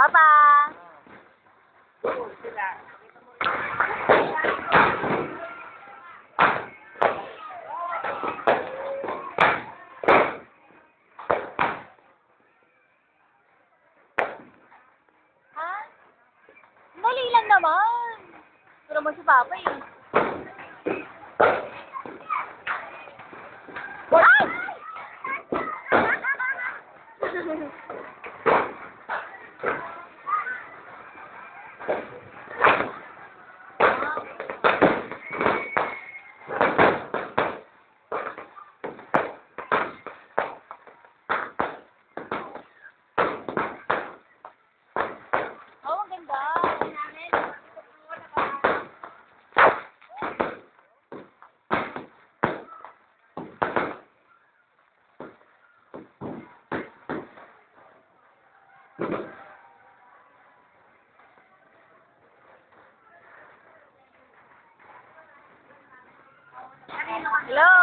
Papa! Oh, sila. Dali lang naman. Pero mo si Papa eh. Hello?